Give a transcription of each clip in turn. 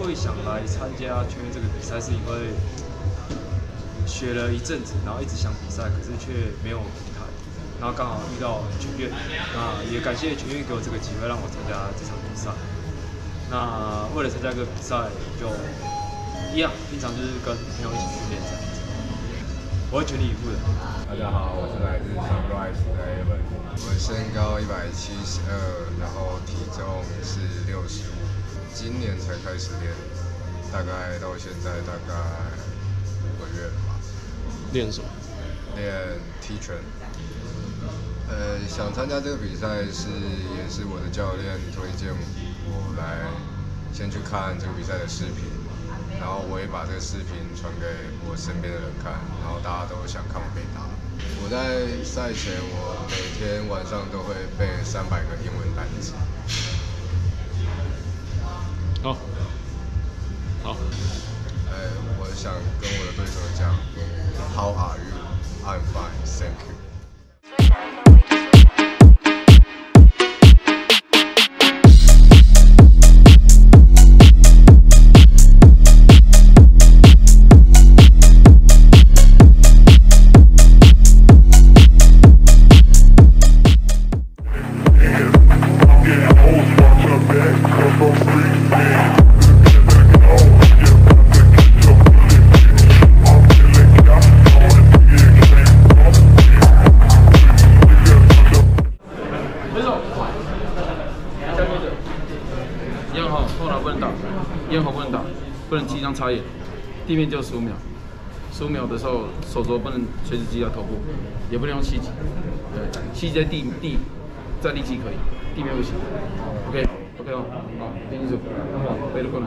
会想来参加全运这个比赛，是因为学了一阵子，然后一直想比赛，可是却没有平台，然后刚好遇到全运，那也感谢全运给我这个机会，让我参加这场比赛。那为了参加这个比赛，就一样，平常就是跟朋友一起训练这样子，我会全力以赴的。大家好，我是来自 Sunrise 的 Evan，我身高一百七十二，然后体重是六十五，今年才开始练，大概到现在大概五个月了吧。练什么？练踢拳。呃，想参加这个比赛是也是我的教练推荐我来先去看这个比赛的视频，然后我也把这个视频传给我身边的人看，然后大家都想看我被打。我在赛前，我每天晚上都会背三百个英文单词。好，好，呃，我想跟我的对手讲，How are you? I'm fine, thank you. 手肘不能垂直击到头部，也不能用膝击，对，膝击在地地在立击可以，地面不行。OK OK 哦，好，听清楚，好，背得过来。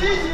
season.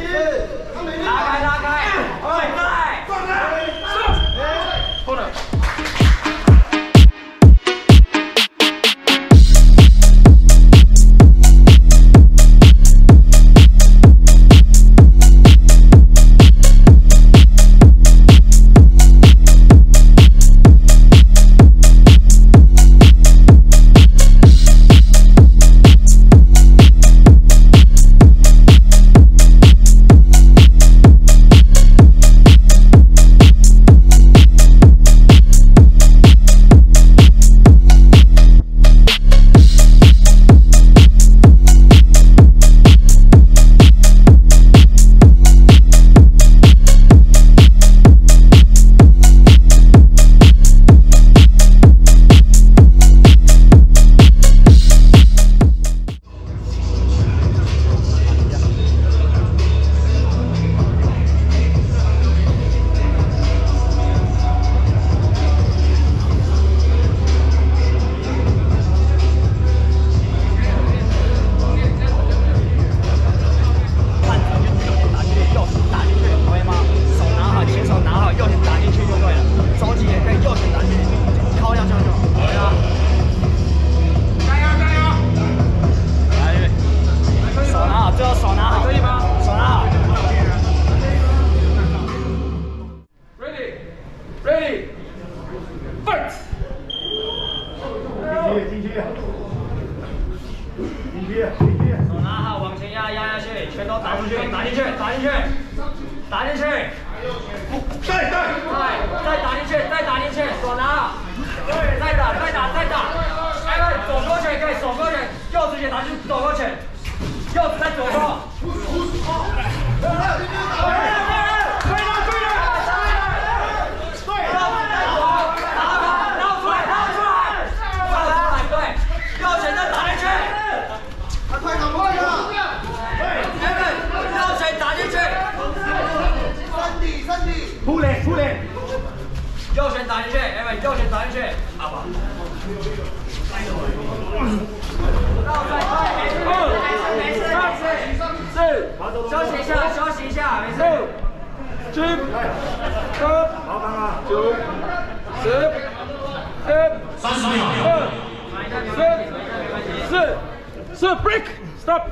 七八九十三二三四四 breakstop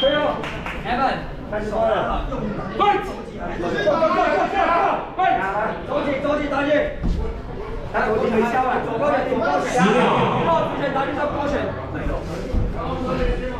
加油开门开始走人了走起走起走起来左边的左边的左边的左边的左边的左边的右边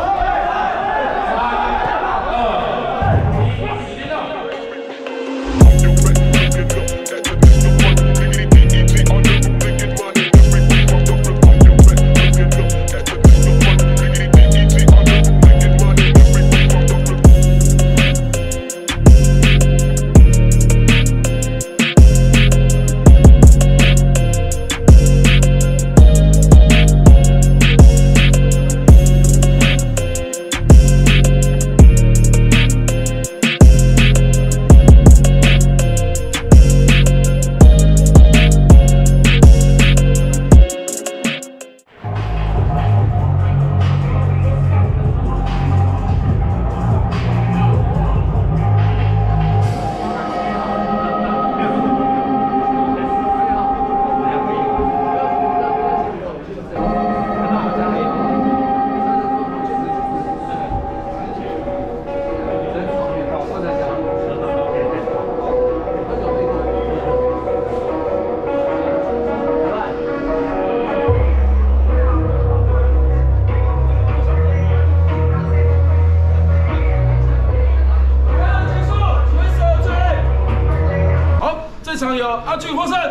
场由阿俊获胜。大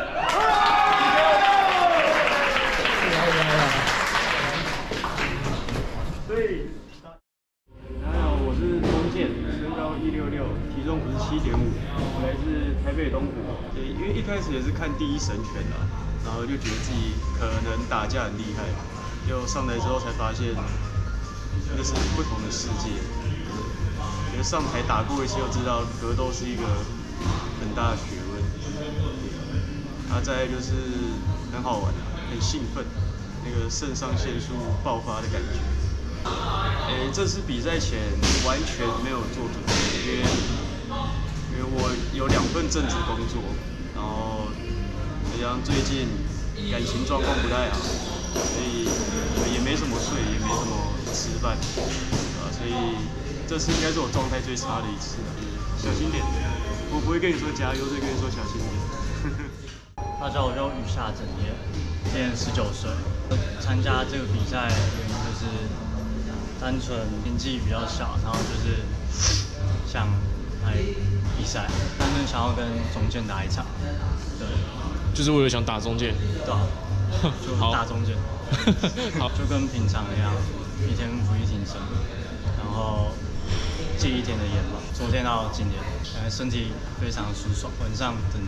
家好，我是钟健，身高一六六，体重五十七点五，我来自台北东湖。对，因为一开始也是看第一神拳啦，然后就觉得自己可能打架很厉害，就上台之后才发现，那是不同的世界。觉得上台打过一次就知道格斗是一个很大的学啊。再就是很好玩，很兴奋，那个肾上腺素爆发的感觉。诶、这次比赛前完全没有做准备，因为因为我有两份正职工作，然后加上最近感情状况不太好，所以也没什么睡，也没什么吃饭，啊，所以这次应该是我状态最差的一次，小心点，我不会跟你说加油，只会跟你说小心点。大家好，我叫雨下整夜，今年十九岁。参加这个比赛的原因就是单纯年纪比较小，然后就是想来比赛，单纯想要跟中健打一场。对，就是为了想打中间。对啊，就打中健。好就跟平常一样，一天不一挺身，然后戒一天的烟嘛。昨天到今天，感觉身体非常舒爽，晚上真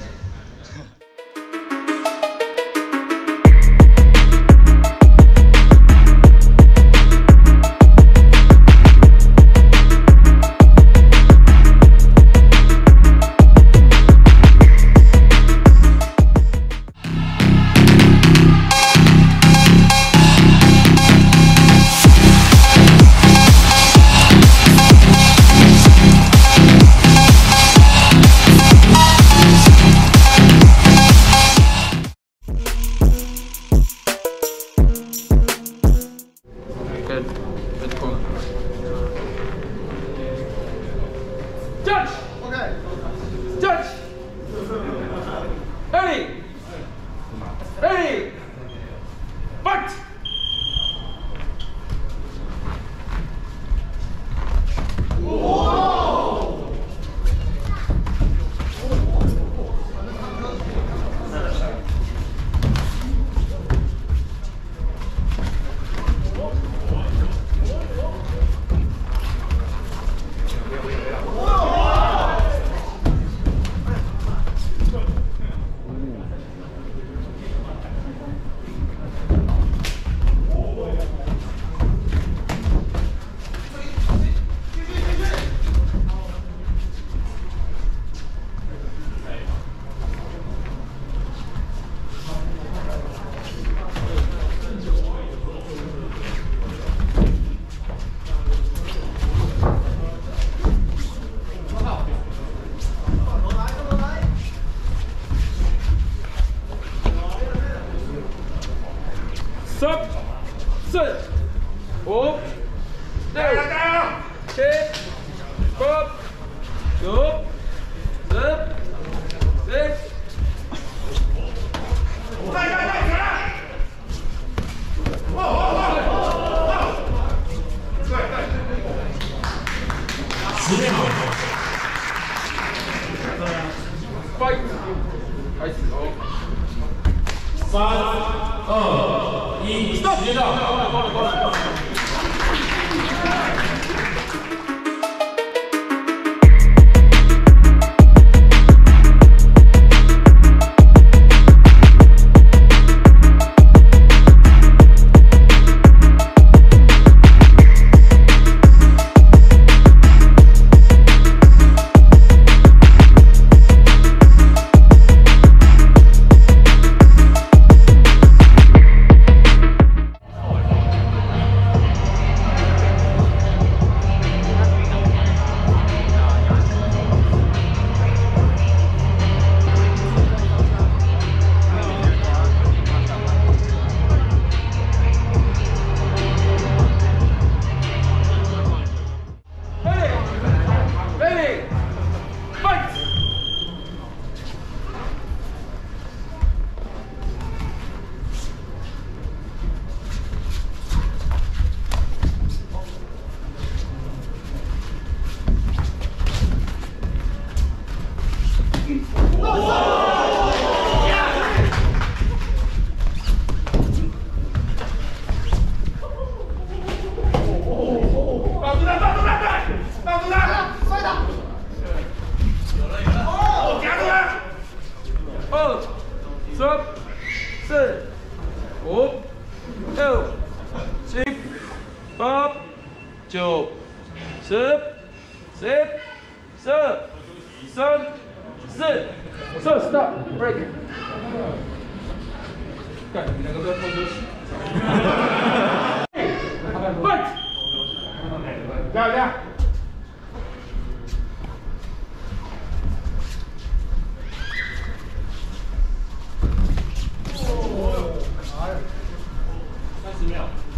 Touch! 准备了吗快开始喽。三二一时间到。过来过来过来。三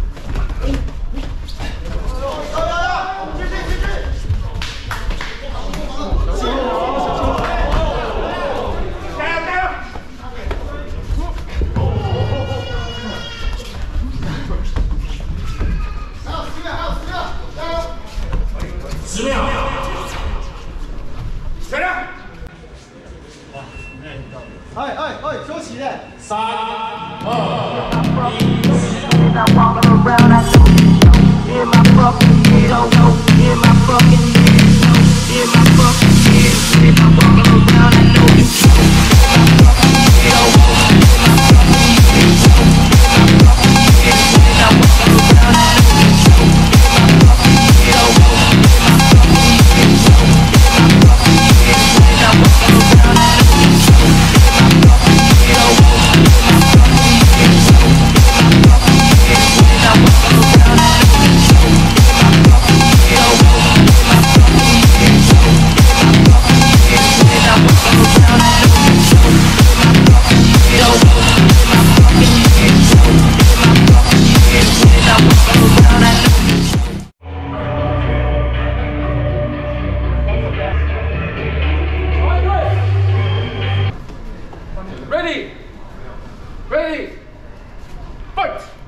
Fight!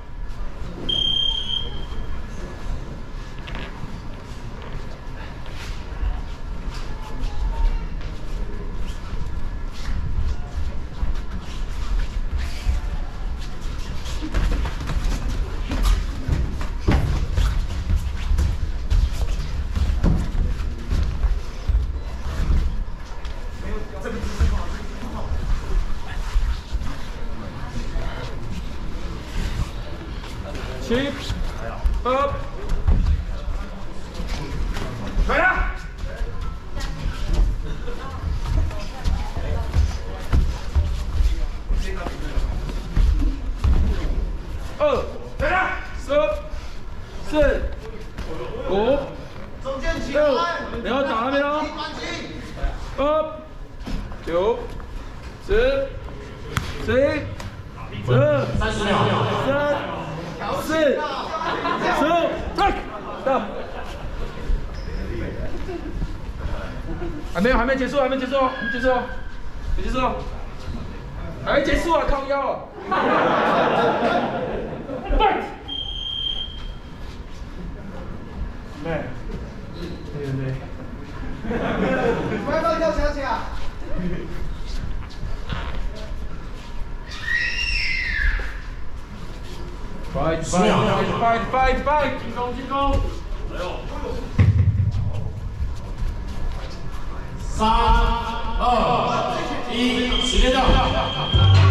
二，来了。三，四，五，六来，，不要打那边哦。二。九、十、十一、十二、三十秒，三、四、十五，break，到。还没有，还没结束，还没结束哦，还没结束哦，没结束，还没结束啊，靠腰啊。对对对对对。对对对对叫小姐拜进攻进攻来哦三二一时间到。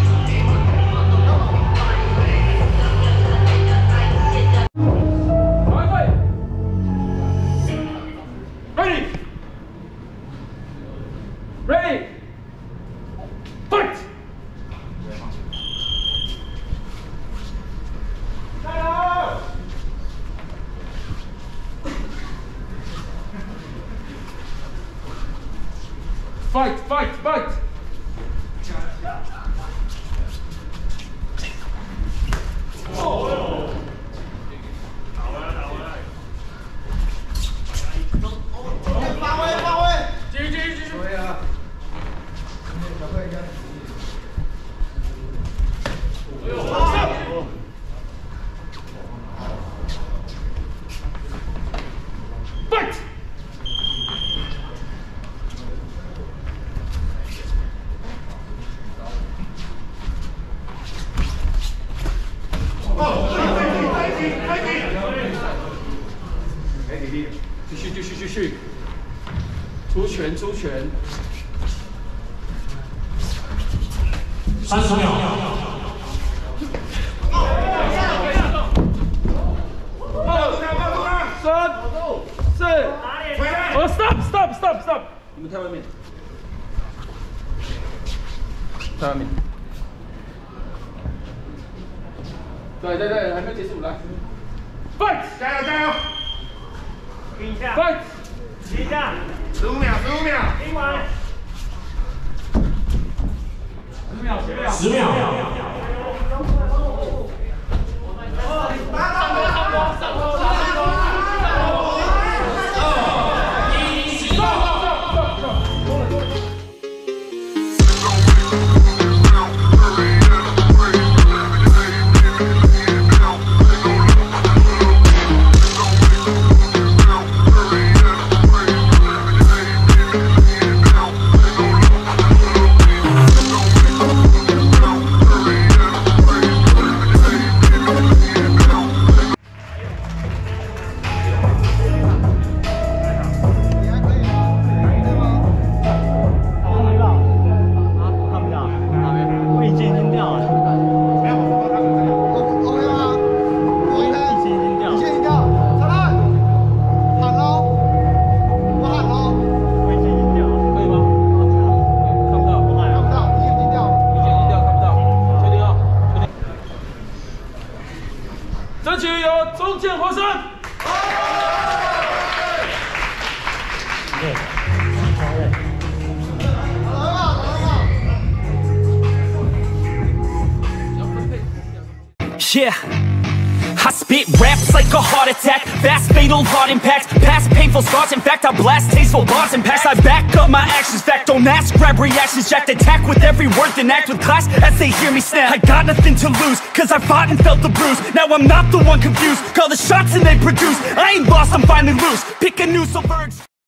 三十秒。二、三、四，哦，stop stop stop stop！你们太外面。在外面。对对对，还没结束，来，fight，加油加油停一下，，fight，停一下，十五秒，十五秒。停完。十秒。In fact, I blast tasteful bars and pass I back up my actions, fact don't ask, grab reactions, jacked attack with every word, then act with class as they hear me snap. I got nothing to lose, cause I fought and felt the bruise. Now I'm not the one confused, call the shots and they produce. I ain't lost, I'm finally loose. Pick a new silver.